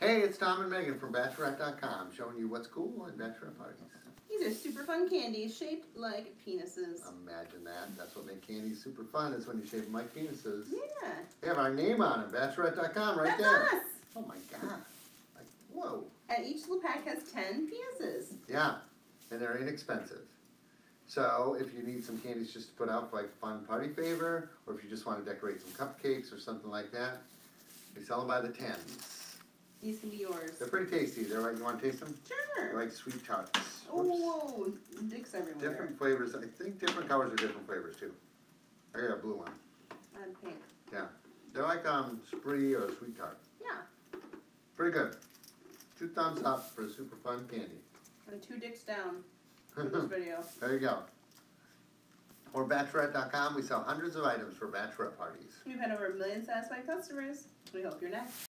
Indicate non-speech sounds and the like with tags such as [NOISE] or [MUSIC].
Hey, it's Tom and Megan from Bachelorette.com showing you what's cool in bachelorette parties. These are Superfun candies shaped like penises. Imagine that. That's what makes candy super fun is when you shape them like penises. yeah. They have our name on it, Bachelorette.com, right That's there. us. Oh my god. Like, whoa. And each little pack has 10 penises. Yeah, and they're inexpensive. So if you need some candies just to put out for like a fun party favor, or if you just want to decorate some cupcakes or something like that, we sell them by the tens. These can be yours. They're pretty tasty. They're like, you want to taste them? Sure. They're like SweeTarts. Oh, Whoops. whoa. Dicks everywhere. Different flavors. I think different colors are different flavors too. I got a blue one. And pink. Yeah. They're like um Spree or SweeTart. Yeah. Pretty good. Two thumbs up for a Superfun candy. And two dicks down [LAUGHS] for this video. there you go. Or Bachelorette.com, we sell hundreds of items for bachelorette parties. We've had over a million satisfied customers. We hope you're next.